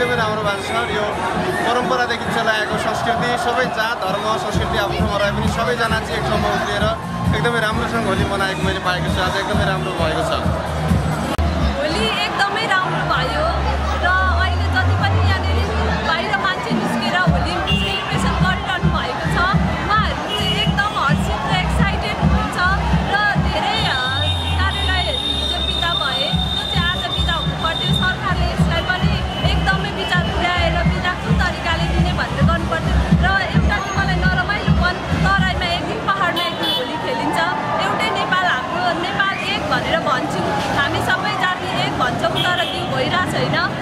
एकदमै राम्रो भएको छ यो परम्परादेखि चलाएको संस्कृति सबै जात धर्म संस्कृति आफ्नो ठाउँमा रहे पनि सबैजना चाहिँ एक ठाउँमा उत्रिएर एकदमै राम्रोसँग होली मनाएको मैले पाएको छु। आज एकदमै राम्रो भएको छ। भइरहेको छैन।